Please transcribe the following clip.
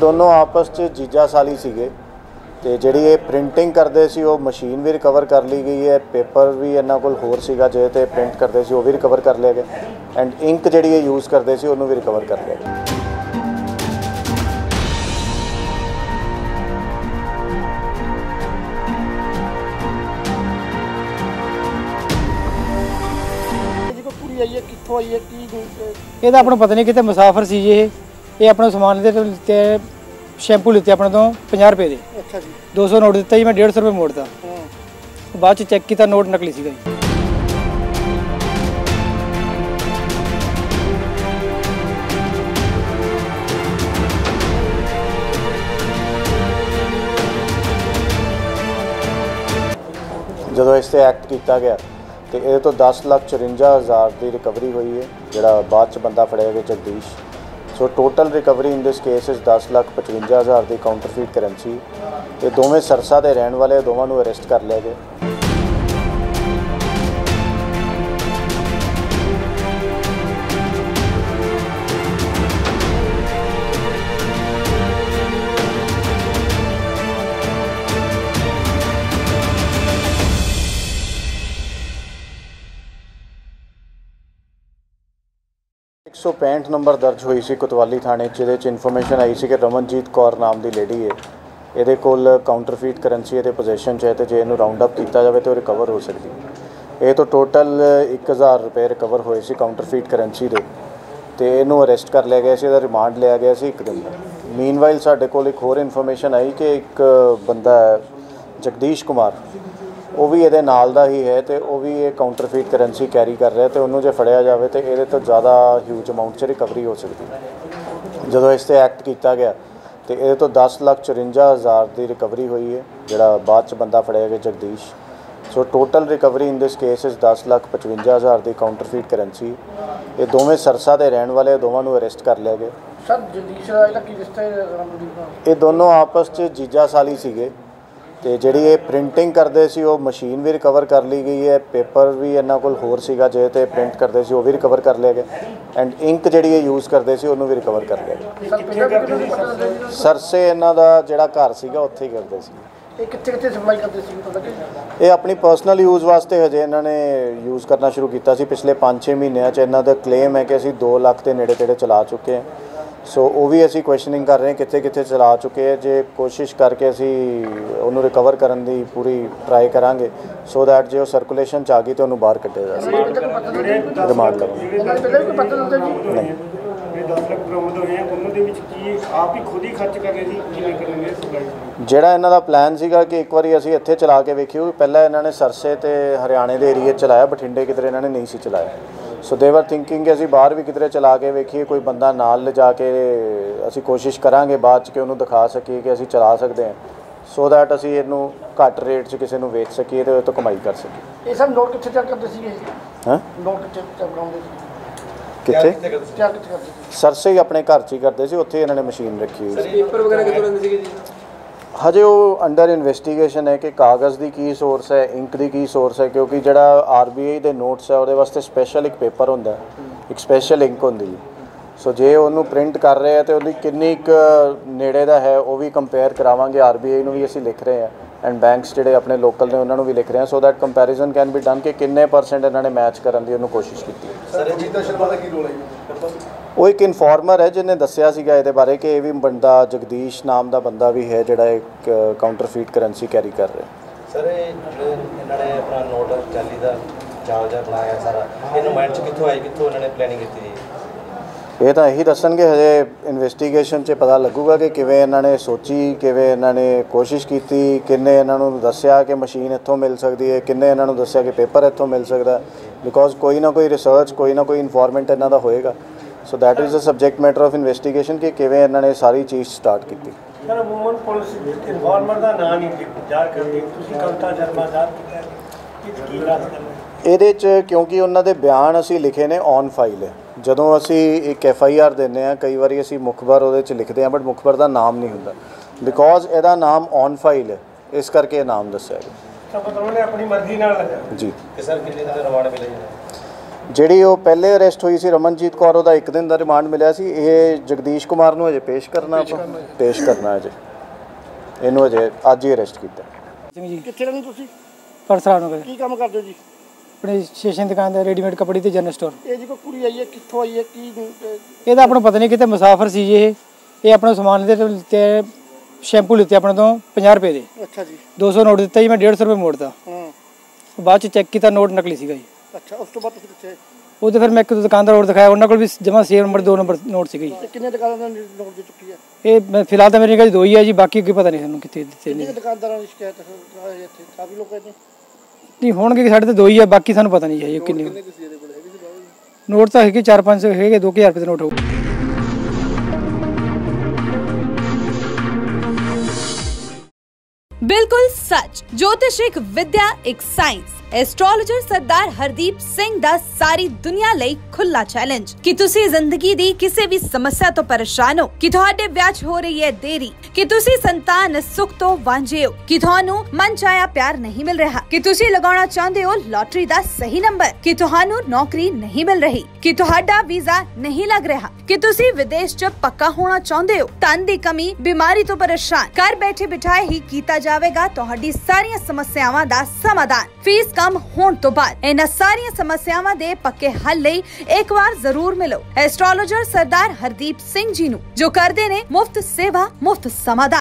ਦੋਨੋਂ ਆਪਸ 'ਚ ਜੀਜਾ ਸਾਲੀ ਸੀਗੇ ਤੇ ਜਿਹੜੀ ਇਹ ਪ੍ਰਿੰਟਿੰਗ ਕਰਦੇ ਸੀ ਉਹ ਮਸ਼ੀਨ ਵੀ ਰਿਕਵਰ ਕਰ ਲਈ ਗਈ ਹੈ ਪੇਪਰ ਵੀ ਇਹਨਾਂ ਕੋਲ ਹੋਰ ਸੀਗਾ ਜੇ ਤੇ ਪ੍ਰਿੰਟ ਕਰਦੇ ਸੀ ਉਹ ਵੀ ਰਿਕਵਰ ਕਰ ਲਿਆ ਗਿਆ ਐਂਡ ਇੰਕ ਜਿਹੜੀ ਇਹ ਯੂਜ਼ ਕਰਦੇ ਸੀ ਉਹਨੂੰ ਵੀ ਰਿਕਵਰ ਕਰ ਲਿਆ ਗਿਆ। ਜੀ ਕੋ ਕੁੜੀ ਆਈ ਹੈ ਕਿੱਥੋਂ ਆਈ ਹੈ ਕੀ ਅਹ, ਇਹਦਾ ਆਪਾਂ ਨੂੰ ਪਤਾ ਨਹੀਂ ਕਿਤੇ ਮੁਸਾਫਰ ਸੀ ਜੀ ਇਹ। ਇਹ ਆਪਣਾ ਸਮਾਨ ਦੇ ਤੇ ਸ਼ੈਂਪੂ ਲਿੱਤੇ ਆਪਣੇ ਤੋਂ 50 ਰੁਪਏ ਦੇ। ਅੱਛਾ ਜੀ। 200 ਨੋਟ ਦਿੱਤਾ ਜੀ ਮੈਂ 150 ਰੁਪਏ ਮੋੜਤਾ। ਹਾਂ। ਬਾਅਦ ਚ ਚੈੱਕ ਕੀਤਾ ਨੋਟ ਨਕਲੀ ਸੀਗਾ ਜੀ। ਜਦੋਂ ਇਸ ਤੇ ਐਕਟ ਕੀਤਾ ਗਿਆ ਤੇ ਇਹਦੇ ਤੋਂ 10 ਲੱਖ 54 ਹਜ਼ਾਰ ਦੀ ਰਿਕਵਰੀ ਹੋਈ ਹੈ ਜਿਹੜਾ ਬਾਅਦ ਚ ਬੰਦਾ ਫੜਿਆ ਗਿਆ Jagdish. So total recovery in this case is 10 lakh 55 ਹਜ਼ਾਰ ਦੀ ਕਾਊਂਟਰਫੀਟ ਕਰੰਸੀ ਇਹ ਦੋਵੇਂ ਸਰਸਾ ਦੇ ਰਹਿਣ ਵਾਲੇ ਦੋਵਾਂ ਨੂੰ ਅਰੈਸਟ ਕਰ ਲਿਆ ਗਿਆ ਇੱਕ ਸੌ 65 ਨੰਬਰ ਦਰਜ ਹੋਈ ਸੀ ਕੋਤਵਾਲੀ ਥਾਣੇ 'ਚ, ਜਿਹਦੇ 'ਚ ਇਨਫੋਰਮੇਸ਼ਨ ਆਈ ਸੀ ਕਿ ਰਮਨਜੀਤ ਕੌਰ ਨਾਮ ਦੀ ਲੇਡੀ ਹੈ। ਇਹਦੇ ਕੋਲ ਕਾਊਂਟਰਫੀਟ ਕਰੰਸੀ ਇਹਦੇ ਪੋਜੀਸ਼ਨ 'ਚ ਹੈ ਤੇ ਜੇ ਇਹਨੂੰ ਰਾਉਂਡ ਅਪ ਕੀਤਾ ਜਾਵੇ ਤੇ ਉਹ ਰਿਕਵਰ ਹੋ ਸਕਦੀ ਹੈ। ਇਹ ਤੋਂ ਟੋਟਲ 1000 ਰੁਪਏ ਰਿਕਵਰ ਹੋਏ ਸੀ ਕਾਊਂਟਰਫੀਟ ਕਰੰਸੀ ਦੇ। ਤੇ ਇਹਨੂੰ ਅਰੈਸਟ ਕਰ ਲਿਆ ਗਿਆ ਸੀ, ਇਹਦਾ ਰਿਮਾਂਡ ਲਿਆ ਗਿਆ ਸੀ ਇੱਕ ਦਿਨ ਦਾ। ਮੀਨਵਾਈਲ ਸਾਡੇ ਕੋਲ ਇੱਕ ਹੋਰ ਇਨਫੋਰਮੇਸ਼ਨ ਆਈ ਕਿ ਇੱਕ ਬੰਦਾ ਹੈ, ਜਗਦੀਸ਼ ਕੁਮਾਰ। ਉਹ ਵੀ ਇਹਦੇ ਨਾਲ ਦਾ ਹੀ ਹੈ ਤੇ ਉਹ ਵੀ ਇਹ ਕਾਊਂਟਰਫੀਟ ਕਰੰਸੀ ਕੈਰੀ ਕਰ ਰਿਹਾ ਤੇ ਉਹਨੂੰ ਜੇ ਫੜਿਆ ਜਾਵੇ ਤੇ ਇਹਦੇ ਤੋਂ ਜ਼ਿਆਦਾ ਹਿਊਜ ਅਮਾਉਂਟ 'ਚ ਰਿਕਵਰੀ ਹੋ ਸਕਦੀ ਹੈ। ਜਦੋਂ ਇਸ ਤੇ ਐਕਟ ਕੀਤਾ ਗਿਆ ਤੇ ਇਹਦੇ ਤੋਂ 10 ਲੱਖ 54 ਹਜ਼ਾਰ ਦੀ ਰਿਕਵਰੀ ਹੋਈ ਹੈ ਜਿਹੜਾ ਬਾਅਦ ਚ ਬੰਦਾ ਫੜਿਆ ਗਿਆ Jagdish. So total recovery in this case is 10 lakh 55 ਹਜ਼ਾਰ ਦੀ ਕਾਊਂਟਰਫੀਟ ਕਰੰਸੀ ਇਹ ਦੋਵੇਂ ਸਰਸਾ ਦੇ ਰਹਿਣ ਵਾਲੇ ਦੋਵਾਂ ਨੂੰ ਅਰੈਸਟ ਕਰ ਲਿਆ ਗਿਆ। ਸਰ ਜਗਦੀਸ਼ ਦਾ ਇਹਦਾ ਕੀ ਰਿਸ਼ਤਾ ਹੈ ਇਹ ਦੋਨੋਂ ਆਪਸ 'ਚ ਜੀਜਾ ਸਾਲੀ ਸੀਗੇ। ਤੇ ਜਿਹੜੀ ਇਹ ਪ੍ਰਿੰਟਿੰਗ ਕਰਦੇ ਸੀ ਉਹ ਮਸ਼ੀਨ ਵੀ ਰਿਕਵਰ ਕਰ ਲਈ ਗਈ ਹੈ ਪੇਪਰ ਵੀ ਇਹਨਾਂ ਕੋਲ ਹੋਰ ਸੀਗਾ ਜੇ ਤੇ ਪ੍ਰਿੰਟ ਕਰਦੇ ਸੀ ਉਹ ਵੀ ਰਿਕਵਰ ਕਰ ਲਿਆ ਗਿਆ ਐਂਡ ਇੰਕ ਜਿਹੜੀ ਇਹ ਯੂਜ਼ ਕਰਦੇ ਸੀ ਉਹਨੂੰ ਵੀ ਰਿਕਵਰ ਕਰ ਲਿਆ ਗਿਆ। ਸਰਸੇ ਇਹਨਾਂ ਦਾ ਜਿਹੜਾ ਘਰ ਸੀਗਾ ਉੱਥੇ ਹੀ ਕਰਦੇ ਸੀ। ਇਹ ਕਿੱਥੇ ਕਿੱਥੇ ਸਪਲਾਈ ਕਰਦੇ ਸੀ ਪਤਾ ਕਿ ਇਹ ਆਪਣੀ ਪਰਸਨਲ ਯੂਜ਼ ਵਾਸਤੇ ਹਜੇ ਇਹਨਾਂ ਨੇ ਯੂਜ਼ ਕਰਨਾ ਸ਼ੁਰੂ ਕੀਤਾ ਸੀ ਪਿਛਲੇ 5-6 ਮਹੀਨਿਆਂ 'ਚ ਇਹਨਾਂ ਦਾ ਕਲੇਮ ਹੈ ਕਿ ਅਸੀਂ 2 ਲੱਖ ਦੇ ਨੇੜੇ ਤੇੜੇ ਚਲਾ ਚੁੱਕੇ ਹਾਂ। ਸੋ ਉਹ ਵੀ ਅਸੀਂ ਕੁਐਸਚਨਿੰਗ ਕਰ ਰਹੇ ਹਾਂ ਕਿੱਥੇ ਕਿੱਥੇ ਚਲਾ ਚੁੱਕੇ ਹੈ ਜੇ ਕੋਸ਼ਿਸ਼ ਕਰਕੇ ਅਸੀਂ ਉਹਨੂੰ ਰਿਕਵਰ ਕਰਨ ਦੀ ਪੂਰੀ ਟਰਾਈ ਕਰਾਂਗੇ ਸੋ ਦੈਟ ਜੇ ਉਹ ਸਰਕੂਲੇਸ਼ਨ 'ਚ ਆ ਗਈ ਤੇ ਉਹਨੂੰ ਬਾਹਰ ਕੱਢਿਆ ਜਾ ਸਕੇ। ਰਿਮਾਂਡ ਲਵਾਂਗੇ। ਨਹੀਂ। ਇਹ 10 ਲੱਖ ਬਰਾਮਦ ਹੋਏ ਆ ਉਹਨਾਂ ਦੇ ਵਿੱਚ ਕੀ ਆਪ ਹੀ ਖੁਦ ਹੀ ਖਰਚ ਕਰ ਰਹੇ ਸੀ? ਕਿਵੇਂ ਕਰਨਗੇ ਸਪਲਾਈ ਜਿਹੜਾ ਇਹਨਾਂ ਦਾ ਪਲਾਨ ਸੀਗਾ ਕਿ ਇੱਕ ਵਾਰੀ ਅਸੀਂ ਇੱਥੇ ਚਲਾ ਕੇ ਵੇਖੀਓ ਪਹਿਲਾਂ ਇਹਨਾਂ ਨੇ ਸਰਸੇ ਤੇ ਹਰਿਆਣੇ ਦੇ ਏਰੀਏ 'ਚ ਚਲਾਇਆ ਬਠਿੰਡੇ ਕਿਧਰੇ ਇਹਨਾਂ ਨੇ ਨਹੀਂ ਸੀ ਚਲਾਇਆ। ਸੋ ਦੇ ਵਰ ਥਿੰਕਿੰਗ ਕਿ ਅਸੀਂ ਬਾਹਰ ਵੀ ਕਿਧਰੇ ਚਲਾ ਕੇ ਵੇਖੀਏ ਕੋਈ ਬੰਦਾ ਨਾਲ ਲਿਜਾ ਕੇ ਅਸੀਂ ਕੋਸ਼ਿਸ਼ ਕਰਾਂਗੇ ਬਾਅਦ 'ਚ ਕਿ ਉਹਨੂੰ ਦਿਖਾ ਸਕੀਏ ਕਿ ਅਸੀਂ ਚਲਾ ਸਕਦੇ ਹਾਂ। ਸੋ ਦੈਟ ਅਸੀਂ ਇਹਨੂੰ ਘੱਟ ਰੇਟ 'ਚ ਕਿਸੇ ਨੂੰ ਵੇਚ ਸਕੀਏ ਤੇ ਉਹ ਤੋਂ ਕਮਾਈ ਕਰ ਸਕੀਏ। ਇਹ ਸਭ ਨੋਟ ਕਿੱਥੇ ਚੈੱਕ ਕਰਦੇ ਸੀਗੇ? ਹਾਂ? ਨੋਟ ਕਿੱਥੇ ਚੈੱਕ ਕਰਾਉਂਦੇ ਸੀ ਕਿੱਥੇ? ਕਿਆ ਕਿੱਥੇ ਕਰਦੇ ਸੀ? ਸਰਸੇ ਹੀ ਆਪਣੇ ਘਰ 'ਚ ਹੀ ਕਰਦੇ ਸੀ ਉੱਥੇ ਇਹਨਾਂ ਨੇ ਮਸ਼ੀਨ ਰੱਖੀ ਹੋਈ ਸੀ। ਪੇਪਰ ਵਗੈਰਾ ਕਿੱਥੋਂ ਲੈਂਦੇ ਸੀਗੇ ਜੀ? ਹਜੇ ਉਹ ਅੰਡਰ ਇਨਵੈਸਟੀਗੇਸ਼ਨ ਹੈ ਕਿ ਕਾਗਜ਼ ਦੀ ਕੀ ਸੋਰਸ ਹੈ ਇੰਕ ਦੀ ਕੀ ਸੋਰਸ ਹੈ, ਕਿਉਂਕਿ ਜਿਹੜਾ ਆਰਬੀਆਈ ਦੇ ਨੋਟਸ ਹੈ, ਉਹਦੇ ਵਾਸਤੇ ਸਪੈਸ਼ਲ ਇੱਕ ਪੇਪਰ ਹੁੰਦਾ ਇੱਕ ਸਪੈਸ਼ਲ ਇੰਕ ਹੁੰਦੀ ਹੈ। ਸੋ ਜੇ ਉਹਨੂੰ ਪ੍ਰਿੰਟ ਕਰ ਰਹੇ ਆ ਤੇ ਉਹਦੀ ਕਿੰਨੀ ਕੁ ਨੇੜੇ ਦਾ ਹੈ, ਉਹ ਵੀ ਕੰਪੇਅਰ ਕਰਾਵਾਂਗੇ। ਆਰਬੀਆਈ ਨੂੰ ਵੀ ਅਸੀਂ ਲਿਖ ਰਹੇ ਹਾਂ ਐਂਡ ਬੈਂਕਸ ਜਿਹੜੇ ਆਪਣੇ ਲੋਕਲ ਨੇ, ਉਹਨਾਂ ਨੂੰ ਵੀ ਲਿਖ ਰਹੇ ਹਾਂ। So that comparison can be done ਕਿ ਕਿੰਨੇ ਪਰਸੈਂਟ ਇਹਨਾਂ ਨੇ ਮੈਚ ਕਰਨ ਦੀ ਉਹਨੂੰ ਕੋਸ਼ਿਸ਼ ਕੀਤੀ ਹੈ। ਉਹ ਇੱਕ ਇਨਫੋਰਮਰ ਹੈ ਜਿਹਨੇ ਦੱਸਿਆ ਸੀਗਾ ਇਹਦੇ ਬਾਰੇ ਕਿ ਇਹ ਵੀ ਬੰਦਾ ਜਗਦੀਸ਼ ਨਾਮ ਦਾ ਬੰਦਾ ਵੀ ਹੈ ਜਿਹੜਾ ਇੱਕ ਕਾਊਂਟਰਫੀਟ ਕਰੰਸੀ ਕੈਰੀ ਕਰ ਰਿਹਾ। ਸਰ ਇਹਨਾਂ ਨੇ ਆਪਣਾ ਨੋਟ ਚਾਲੀ ਦਾ ਜਾਲ ਜਿਹਾ ਬਣਾਇਆ ਸਾਰਾ ਇਹਨੂੰ ਮਾਈਂਡ ਚ ਕਿੱਥੋਂ ਆਈ ਕਿੱਥੋਂ ਇਹਨਾਂ ਨੇ ਪਲੈਨਿੰਗ ਕੀਤੀ ਜੀ? ਇਹ ਤਾਂ ਇਹੀ ਦੱਸਣਗੇ ਹਜੇ ਇਨਵੈਸਟੀਗੇਸ਼ਨ 'ਚ ਪਤਾ ਲੱਗੂਗਾ ਕਿ ਕਿਵੇਂ ਇਹਨਾਂ ਨੇ ਸੋਚੀ ਕਿਵੇਂ ਇਹਨਾਂ ਨੇ ਕੋਸ਼ਿਸ਼ ਕੀਤੀ ਕਿੰਨੇ ਇਹਨਾਂ ਨੂੰ ਦੱਸਿਆ ਕਿ ਮਸ਼ੀਨ ਇੱਥੋਂ ਮਿਲ ਸਕਦੀ ਹੈ ਕਿੰਨੇ ਇਹਨਾਂ ਨੂੰ ਦੱਸਿਆ ਕਿ ਪੇਪਰ ਇੱਥੋਂ ਮਿਲ ਸਕਦਾ। ਬਿਕੋਜ਼ ਕੋਈ ਨਾ ਕੋਈ ਰਿਸਰਚ ਕੋਈ ਨਾ ਕੋਈ ਇਨਫੋਰਮੈਂਟ ਇਹਨਾਂ ਦਾ ਹੋਏਗਾ। So that is a subject matter of investigation ਕਿ ਕਿਵੇਂ ਇਹਨਾਂ ਨੇ ਸਾਰੀ ਚੀਜ਼ ਸਟਾਰਟ ਕੀਤੀ ਸਰ ਵੂਮਨ ਪੁਲਿਸ ਇਨਫਾਰਮਰ ਦਾ ਨਾਂ ਨਹੀਂ ਜ਼ਾਹਰ ਕਰਦੀ ਤੁਸੀਂ ਕਵਿਤਾ ਕੀਤਾ ਕਿ ਇਹਦੇ 'ਚ ਕਿਉਂਕਿ ਉਹਨਾਂ ਦੇ ਬਿਆਨ ਅਸੀਂ ਲਿਖੇ ਨੇ ਔਨ ਫਾਈਲ ਹੈ ਜਦੋਂ ਅਸੀਂ ਇੱਕ ਐਫ ਆਈ ਆਰ ਦਿੰਦੇ ਆ ਕਈ ਵਾਰੀ ਅਸੀਂ ਮੁਖਬਰ ਉਹਦੇ 'ਚ ਲਿਖਦੇ ਆ ਬਟ ਮੁਖਬਰ ਦਾ ਨਾਮ ਨਹੀਂ ਹੁੰਦਾ। ਬਿਕੋਜ਼ ਇਹਦਾ ਨਾਮ ਔਨ ਫਾਈਲ ਹੈ ਇਸ ਕਰਕੇ ਇਹ ਨਾਮ ਦੱਸਿਆ ਗਿਆ। ਤਾਂ ਮਤਲਬ ਉਹਨੇ ਆਪਣੀ ਮਰਜ਼ੀ ਨਾਲ ਲਗਾਇਆ ਜੀ। ਕਿ ਸਰ ਕਿੰਨੇ ਦਿਨ ਦਾ ਰਿਮਾਂਡ ਮਿਲੇ ਜੀ? ਜਿਹੜੀ ਉਹ ਪਹਿਲੇ ਅਰੈਸਟ ਹੋਈ ਸੀ ਰਮਨਜੀਤ ਕੌਰ ਉਹਦਾ ਇੱਕ ਦਿਨ ਦਾ ਰਿਮਾਂਡ ਮਿਲਿਆ ਸੀ। ਇਹ ਜਗਦੀਸ਼ ਕੁਮਾਰ ਨੂੰ ਅਜੇ ਪੇਸ਼ ਕਰਨਾ ਆਪਾਂ। ਪੇਸ਼ ਕਰਨਾ ਅਜੇ। ਇਹਨੂੰ ਅਜੇ ਅੱਜ ਹੀ ਅਰੈਸਟ ਕੀਤਾ। ਸਿੰਘ ਜੀ। ਕਿੱਥੇ ਰਹਿੰਦੇ ਤੁਸੀਂ? ਪਰਸਰਾਮ ਨਗਰ। ਕੀ ਕੰਮ ਕਰਦੇ ਹੋ ਜੀ? ਆਪਣੇ ਸਟੇਸ਼ਨ ਦੁਕਾਨ ਦਾ ਰੈਡੀਮੇਡ ਕੱਪੜੇ ਤੇ ਜਨਰਲ ਸਟੋਰ। ਇਹ ਜੀ ਕੋਈ ਕੁੜੀ ਆਈ ਹੈ ਕਿੱਥੋਂ ਆਈ ਹੈ ਕੀ ਇਹਦਾ ਆਪਾਂ ਨੂੰ ਪਤਾ ਨਹੀਂ ਕਿਤੇ ਮੁਸਾਫਰ ਸੀ ਜੀ ਇਹ। ਇਹ ਆਪਣਾ ਸਮਾਨ ਦੇ ਤੇ ਸ਼ੈਂਪੂ ਲਿੱਤੇ ਆਪਣੇ ਤੋਂ 50 ਰੁਪਏ ਦੇ। ਅੱਛਾ ਜੀ। 200 ਨੋਟ ਦਿੱਤਾ ਜੀ ਮੈਂ 150 ਰੁਪਏ ਮੋੜਤਾ। ਹਾਂ। ਬਾਅਦ ਚ ਚੈੱਕ ਕੀਤਾ ਨੋਟ ਨਕਲੀ ਸੀਗਾ ਜੀ। ਅੱਛਾ ਉਸ ਤੋਂ ਬਾਅਦ ਤੁਸੀਂ ਕਿੱਥੇ? ਉਹਦੇ ਫਿਰ ਮੈਂ ਇੱਕ ਦੁਕਾਨਦਾਰ ਹੋਰ ਦਿਖਾਇਆ ਉਹਨਾਂ ਕੋਲ ਵੀ ਜਮਾ ਸੇਮ ਨੰਬਰ 2 ਨੰਬਰ ਨੋਟ ਸੀਗਾ ਜੀ। ਤੇ ਕਿੰਨੇ ਦੁਕਾਨਾਂ ਨੇ ਨੋਟ ਦੇ ਚੁੱਕੀ ਹੈ? ਇਹ ਮੈਂ ਫਿਲਹਾਲ ਤਾਂ ਮੇਰੇ ਕੋਲ ਦੋ ਹੀ ਹੈ ਜੀ ਬਾਕੀ ਅੱਗੇ ਪਤਾ ਨਹੀਂ ਸਾਨੂੰ ਕਿੱਥੇ ਦਿੱਤੇ ਨੇ। ਦੁਕਾਨਦਾਰਾਂ ਦੀ ਸ਼ਿਕਾਇਤ ਹੈ ਇੱਥੇ? ਕਾਫੀ ਲੋਕ ਨੇ? ਨਹੀਂ ਹੋਣਗੇ ਸਾਡੇ ਤਾਂ ਦੋ ਹੀ ਆ ਬਾਕੀ ਸਾਨੂੰ ਪਤਾ ਨਹੀਂ ਹੈ ਜੀ ਕਿੰਨੇ। ਨੋਟ ਤਾਂ ਹੈਗੇ 4-5 ਹੈਗੇ 2000 ਰੁਪਏ ਦੇ ਨੋਟ ਹੋਊ ਬਿਲਕੁਲ ਸੱਚ ਜੋਤਿਸ਼ ਇੱਕ ਵਿਦਿਆ ਇੱਕ ਸਾਇੰਸ ਐਸਟ੍ਰੋਲੋਜਰ ਸਰਦਾਰ ਹਰਦੀਪ ਸਿੰਘ ਦਾ ਸਾਰੀ ਦੁਨੀਆ ਲਈ ਖੁੱਲਾ ਚੈਲੰਜ ਕਿ ਤੁਸੀਂ ਜ਼ਿੰਦਗੀ ਦੀ ਕਿਸੇ ਵੀ ਸਮੱਸਿਆ ਤੋਂ ਪਰੇਸ਼ਾਨ ਹੋ, ਕਿ ਤੁਹਾਡੇ ਵਿਆਹ ਹੋ ਰਹੀ ਹੈ ਦੇਰੀ, ਕਿ ਤੁਸੀਂ ਸੰਤਾਨ ਸੁੱਖ ਤੋਂ ਵਾਂਝੇ ਹੋ, ਕਿ ਤੁਹਾਨੂੰ ਮਨਚਾਇਆ ਪਿਆਰ ਨਹੀਂ ਮਿਲ ਰਿਹਾ, ਕਿ ਤੁਸੀਂ ਲਗਾਉਣਾ ਚਾਹੁੰਦੇ ਹੋ ਲਾਟਰੀ ਦਾ ਸਹੀ ਨੰਬਰ ਕਿ ਤੁਹਾਨੂੰ ਨੌਕਰੀ ਨਹੀਂ ਮਿਲ ਰਹੀ, ਕਿ ਤੁਹਾਡਾ ਵੀਜ਼ਾ ਨਹੀਂ ਲੱਗ ਰਿਹਾ, ਕਿ ਤੁਸੀਂ ਵਿਦੇਸ਼ 'ਚ ਪੱਕਾ ਹੋਣਾ ਚਾਹੁੰਦੇ ਹੋ, ਧਨ ਦੀ ਕਮੀ, ਬਿਮਾਰੀ ਤੋਂ ਪਰੇਸ਼ਾਨ, ਘਰ ਬੈਠੇ ਬਿਠਾਏ ਹੀ ਕੀਤਾ ਜਾਵੇਗਾ ਤੁਹਾਡੀ ਸਾਰੀਆਂ ਸਮੱਸਿਆਵਾਂ ਦਾ ਸਮਾਧਾਨ ਫੀਸ ਕਮ ਹੋਣ ਤੋਂ ਬਾਅਦ, ਇਹਨਾਂ ਸਾਰੀਆਂ ਸਮੱਸਿਆਵਾਂ ਦੇ ਪੱਕੇ ਹੱਲ ਲਈ ਇੱਕ ਵਾਰ ਜ਼ਰੂਰ ਮਿਲੋ ਐਸਟ੍ਰੋਲੋਜਰ ਸਰਦਾਰ ਹਰਦੀਪ ਸਿੰਘ ਜੀ ਨੂੰ ਜੋ ਕਰਦੇ ਨੇ ਮੁਫਤ ਸੇਵਾ ਮੁਫਤ ਸਮਾਧਾਨ